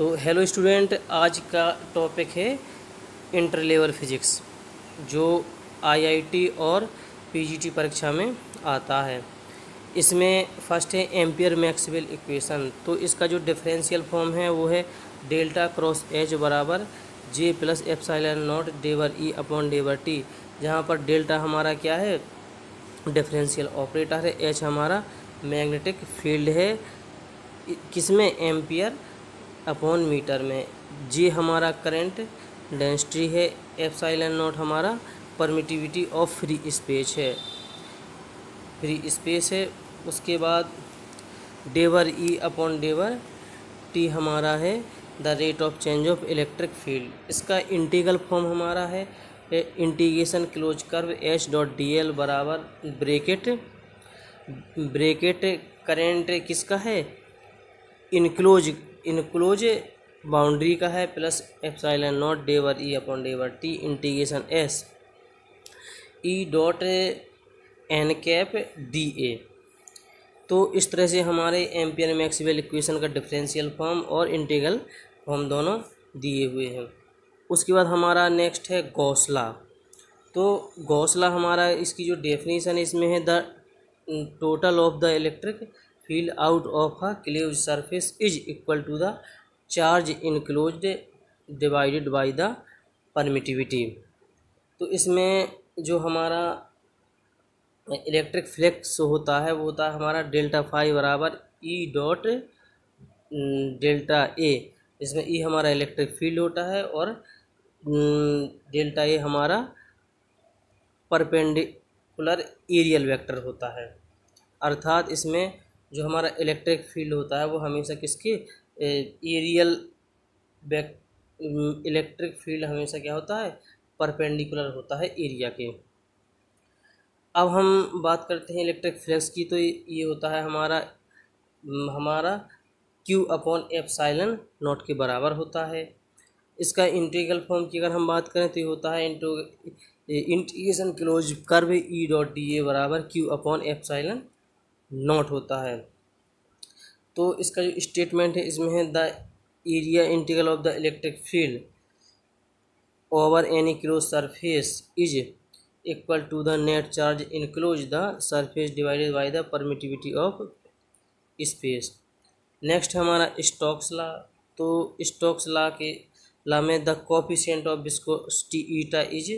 तो hello student आज का टॉपिक है इंटर लेवल फिजिक्स जो आईआईटी और पीजीटी परीक्षा में आता है। इसमें फ़र्स्ट है एम्पियर मैक्सवेल इक्वेशन तो इसका जो डिफरेंशियल फॉर्म है, वो है डेल्टा क्रॉस एच बराबर J plus epsilon not del E upon del T जहाँ पर डेल्टा हमारा क्या है? डिफरेंशियल ऑपरेटर है। एच हमारा मैग्नेटिक फ़ील्ड है। किसमें? एम्पियर अपॉन मीटर में। जे हमारा करंट डेंसिटी है एफ़ साइलन नॉट हमारा परमिटिविटी ऑफ़ फ्री स्पेस है। फ्री स्पेस है, उसके बाद डेवर ई अपॉन डेवर टी हमारा है the rate of change of electric field इसका इंटीगल फॉर्म हमारा है integration close curve H dot D L बराबर ब्रेकेट ब्रेकेट करेंट किसका है? इनक्लोज इनक्लोज बाउंड्री का है, plus epsilon not डेवर E upon डेवर T, integration S. E dot N cap D A. तो इस तरह से हमारे एम्पियर मैक्सवेल इक्वेशन का डिफरेंशियल फॉर्म और इंटीग्रल फॉर्म दोनों दिए हुए हैं। उसके बाद हमारा नेक्स्ट है गौसला तो गौसला हमारा इसकी जो डेफिनेशन इसमें है the total of the electric field out of a close surface is equal to the charge enclose divided by the permittivity तो इसमें जो हमारा इलेक्ट्रिक फ्लेक्स होता है, वो होता है हमारा डेल्टा फाइव बराबर ई डॉट डेल्टा ए इसमें ई हमारा इलेक्ट्रिक फ़ील्ड होता है और डेल्टा ए हमारा परपेंडिकुलर एरियल वेक्टर होता है। अर्थात इसमें जो हमारा इलेक्ट्रिक फ़ील्ड होता है, वो हमेशा किसके? एरियल बैक इलेक्ट्रिक फ़ील्ड हमेशा क्या होता है? परपेंडिकुलर होता है एरिया के। अब हम बात करते हैं इलेक्ट्रिक फ्लक्स की तो ये होता है हमारा हमारा Q upon epsilon naught के बराबर होता है। इसका इंटीग्रल फॉर्म की अगर हम बात करें तो ये होता है into integration close curve E dot D A बराबर Q upon epsilon naught होता है। तो इसका जो स्टेटमेंट है, इसमें है the area integral of the electric field over any close surface is equal to the net charge enclose the surface divided by the permittivity of space next हमारा Stokes law तो स्टॉक्स ला के law में the coefficient of viscosity eta is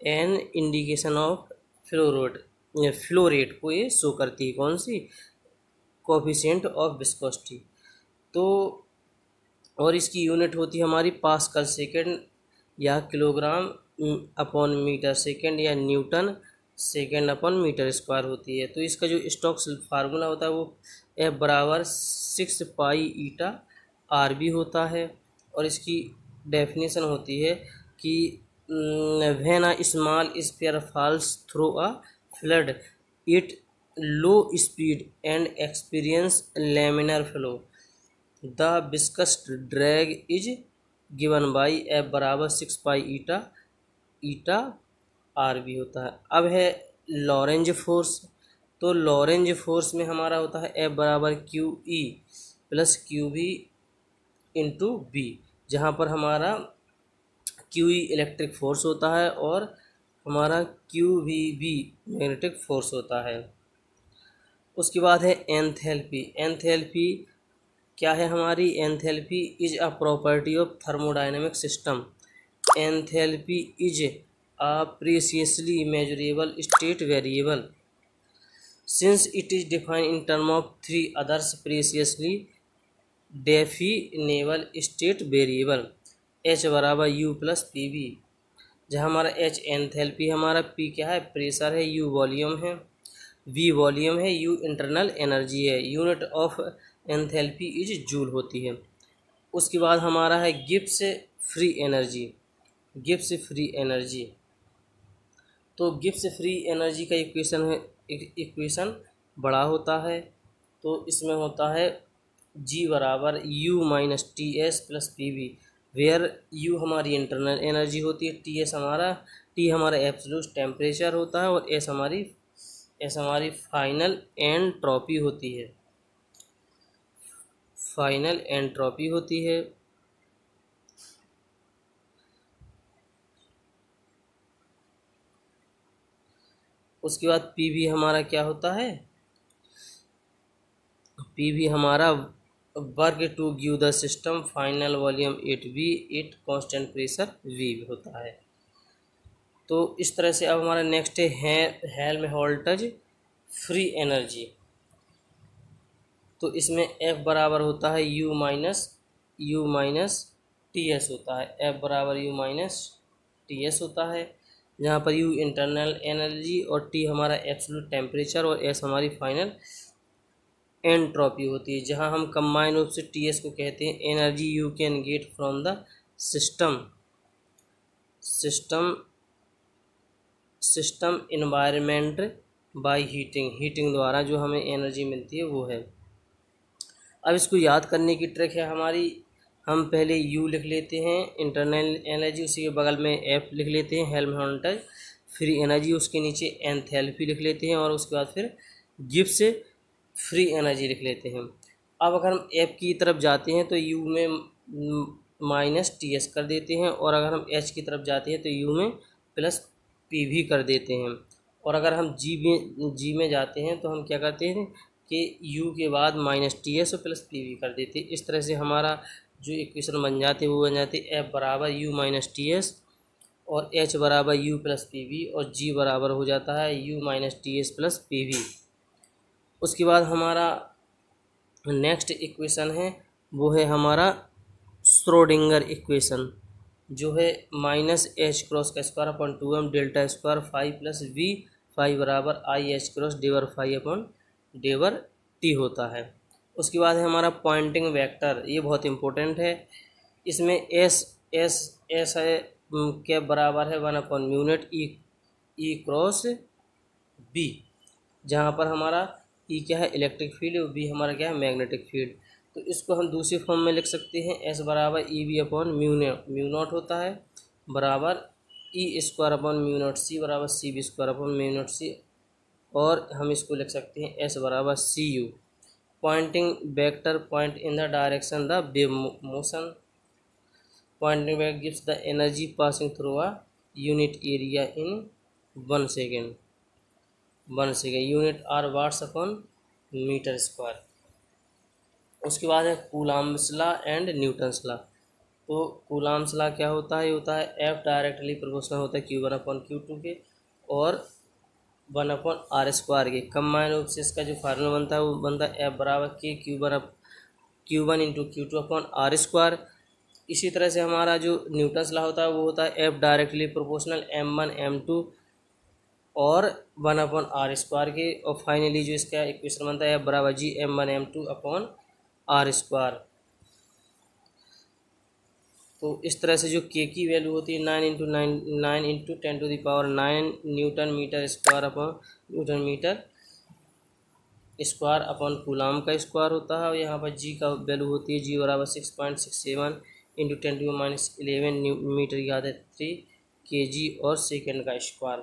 N indication of फ्लोरोड flow rate को ये show करती है कौन सी? Coefficient of viscosity. तो और इसकी यूनिट होती है हमारी पास्कल सेकेंड या किलोग्राम अपॉन मीटर सेकेंड या newton second upon metre square होती है। तो इसका जो स्टॉक्स फार्मूला होता है वो एफ़ बराबर six pi eta R B होता है। और इसकी डेफिनेशन होती है कि when a small sphere falls through a fluid, it low speed and experience laminar flow. The viscous drag is given by F बराबर six pi eta eta R भी होता है। अब है लॉरेंज फोर्स तो लॉरेंज फोर्स में हमारा होता है एफ़ बराबर Q E plus Q B into B जहाँ पर हमारा क्यू ई इलेक्ट्रिक फोर्स होता है और हमारा Q V B magnetic force होता है। उसके बाद है एंथैल्पी एंथैल्पी क्या है हमारी? Enthalpy is a property of thermodynamic system enthalpy is a precisely measurable state variable since it is defined in term of three others precisely definable state variable H बराबर U plus P B जहाँ हमारा H enthalpy हमारा P क्या है? Pressure है U volume है V volume है U internal energy है। Unit of enthalpy is joule होती है। उसके बाद हमारा है Gibbs free energy Gibbs free energy तो गिप्स फ्री एनर्जी का इक्वेशन है इक्वेशन बड़ा होता है। तो इसमें होता है जी बराबर U minus T S plus P V where U हमारी इंटरनल एनर्जी होती है टी एस हमारा टी हमारा एप्सलूस टेम्परेचर होता है और एस हमारी एस हमारी फाइनल एंट्रॉपी होती है। फाइनल एंट्रॉपी होती है। उसके बाद पी भी हमारा क्या होता है? पी भी हमारा work to give the system, final volume at V, at constant pressure V होता है। तो इस तरह से अब हमारा नेक्स्ट है, हेल्म होल्टेज, फ्री एनर्जी। तो इसमें एफ़ बराबर होता है U minus U minus T S होता है। एफ़ बराबर यू माइनस टी एस होता है। जहाँ पर यू इंटरनल एनर्जी और टी हमारा एब्सोल्यूट टेम्परेचर और एस हमारी फाइनल एंट्रोपी होती है, जहाँ हम कम्बाइन रूप से टी एस को कहते हैं energy you can get from the system system system environment by heating heating द्वारा जो हमें एनर्जी मिलती है, वो है। अब इसको याद करने की ट्रिक है हमारी। हम पहले यू लिख लेते हैं इंटरनल एनर्जी उसी के बगल में एफ़ लिख लेते हैं हेल्म हॉन्टज फ्री एनर्जी उसके नीचे एनथेल्पी लिख लेते हैं, और उसके बाद फिर गिफ्ट से फ्री एनर्जी लिख लेते हैं। अब अगर हम एफ़ की तरफ़ जाते हैं तो यू में माइनस टी एस कर देते हैं और अगर हम एच की तरफ़ जाते हैं तो यू में प्लस पी भी कर देते हैं। और अगर हम जी में जी में जाते हैं तो हम क्या करते हैं कि यू के बाद माइनस टी एस और प्लस पी भी कर देते हैं। इस तरह से हमारा जो इक्वेशन बन जाते वो बन जाते एफ़ बराबर यू माइनस टी एस और एच बराबर यू प्लस पी वी और जी बराबर हो जाता है U minus T S plus P V उसके बाद हमारा नेक्स्ट इक्वेशन है, वो है हमारा स्रोडिंगर इक्वेशन जो है माइनस एच क्रॉस का square upon two M delta square five plus V five बराबर आई एच क्रॉस डेवर फाइव अपॉन डेवर टी होता है। उसके बाद है हमारा पॉइंटिंग वेक्टर ये बहुत इंपॉर्टेंट है। इसमें एस एस एस है के बराबर है वन अपॉन म्यूनिट ई ई क्रॉस बी जहाँ पर हमारा ई क्या है इलेक्ट्रिक फ़ील्ड और बी हमारा क्या है मैग्नेटिक फ़ील्ड तो इसको हम दूसरी फॉर्म में लिख सकते हैं एस बराबर E B upon mu mu naught होता है, बराबर E square upon mu naught C बराबर C B square upon mu naught C और हम इसको लिख सकते हैं एस बराबर C U Poynting vector point in the direction the wave motion Poynting back gives the energy passing through a unit area in one second one सके। Unit are watts upon metre square उसके बाद है कूलाम्सला and न्यूटन्सला तो कूलाम्सला क्या होता है? ये होता है एफ़ डायरेक्टली प्रोपोर्शनल होता है Q one upon Q two के और वन अपॉन आर स्क्वायर के। कम्बाइन रूप से इसका जो फार्मूला बनता है, वो बनता है एफ़ बराबर K Q one Q one into Q two upon R square इसी तरह से हमारा जो न्यूटन्स ला होता है, वो होता है F directly proportional M one M two और वन अपॉन आर स्क्वायर के, और फाइनली जो इसका इक्वेशन बनता है, बराबर G M one M two upon R square. तो इस तरह से जो के की वैल्यू होती है nine into nine nine into ten to the power nine newton metre square upon newton metre square upon coulomb का स्क्वायर होता है, और यहाँ पर जी का वैल्यू होती है जी बराबर six point six seven into ten to minus eleven metre याद है थ्री के जी और सेकेंड का स्क्वायर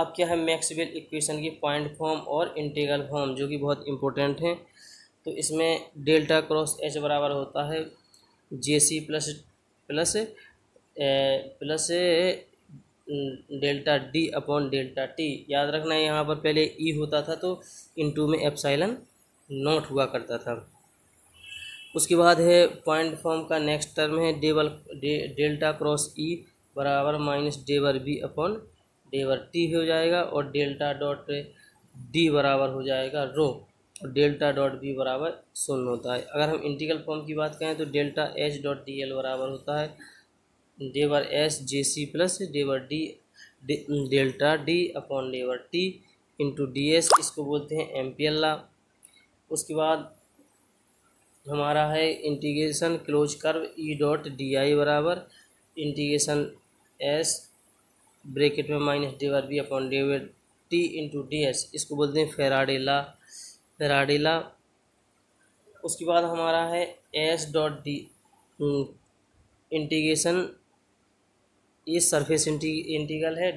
अब क्या है मैक्सवेल इक्वेशन की पॉइंट फॉर्म और इंटीग्रल फॉर्म, जो कि बहुत इंपॉर्टेंट हैं। तो इसमें डेल्टा क्रॉस एच बराबर होता है J C plus plus plus delta D upon delta T. याद रखना है यहाँ पर पहले ई होता था तो टू में एप्साइलन नोट हुआ करता था। उसके बाद है पॉइंट फॉर्म का नेक्स्ट टर्म है डेबल डेल्टा क्रॉस ई बराबर minus del B upon del T हो जाएगा और डेल्टा डॉट डी बराबर हो जाएगा रो। और डेल्टा डॉट बी बराबर शून्य होता है। अगर हम इंटीग्रल फॉर्म की बात करें तो delta H dot D L बराबर होता है। डेवर एस जे सी प्लस डेवर D delta D upon डेवर T into D S, इसको बोलते हैं एम पी एल ला। उसके बाद हमारा है integration close curve E dot D I बराबर, इंटीग्रेशन एस ब्रेकेट में माइनस डी डेवर B upon डेवर T into D S, इसको बोलते हैं फेराडेला। फेराडिला, उसके बाद हमारा है एस डॉट डी इंटीग्रेशन, ये सरफेस इंटीग्रल है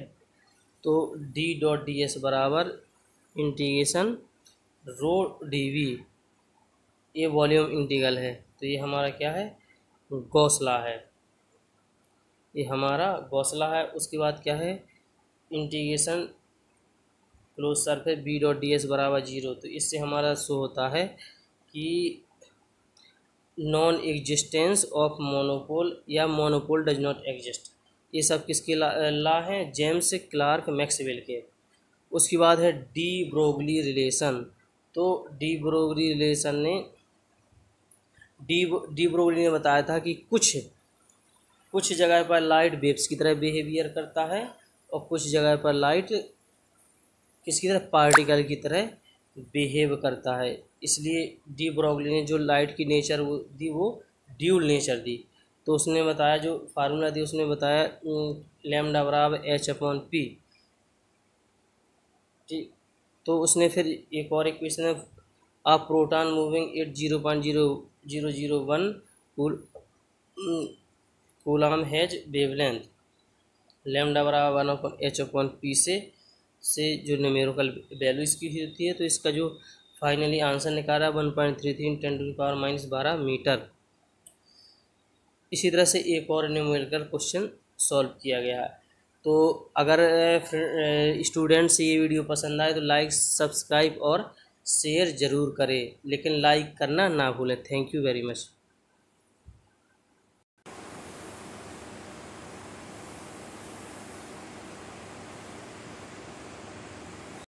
तो डी डॉट डी एस बराबर इंटीग्रेशन रो डी वी, ये वॉल्यूम इंटीग्रल है तो ये हमारा क्या है? गौसला है। ये हमारा गौसला है। उसके बाद क्या है? Integration close surface B dot D S बराबर ज़ीरो तो इससे हमारा शो होता है कि नॉन एग्जिस्टेंस ऑफ़ मोनोपोल या मोनोपोल डज नॉट एग्जिस्ट ये सब किसके ला, ला हैं? जेम्स क्लार्क मैक्सवेल के। उसके बाद है डी ब्रोगली रिलेशन तो डी ब्रोगली रिलेशन ने डी डी ब्रोगली ने बताया था कि कुछ कुछ जगह पर लाइट वेव्स की तरह बिहेवियर करता है और कुछ जगह पर लाइट किसकी तरह पार्टिकल की तरह बिहेव करता है। इसलिए डी ब्रोगली ने जो लाइट की नेचर वो दी, वो ड्यूल नेचर दी। तो उसने बताया, जो फार्मूला दी, उसने बताया लेमडा बराबर एच अपॉन पी ठीक तो उसने फिर एक और इक्वेशन है a proton moving at zero point zero zero zero one coulomb has wavelength, lambda बराबर one upon H upon P से से जो न्यूमेरिकल वैल्यू इसकी होती है तो इसका जो फाइनली आंसर निकाला one point three three ten to power minus बारह मीटर। इसी तरह से एक और न्यूमेरिकल क्वेश्चन सॉल्व किया गया है। तो अगर स्टूडेंट्स ये वीडियो पसंद आए तो लाइक, सब्सक्राइब और शेयर ज़रूर करें, लेकिन लाइक करना ना भूलें। Thank you very much.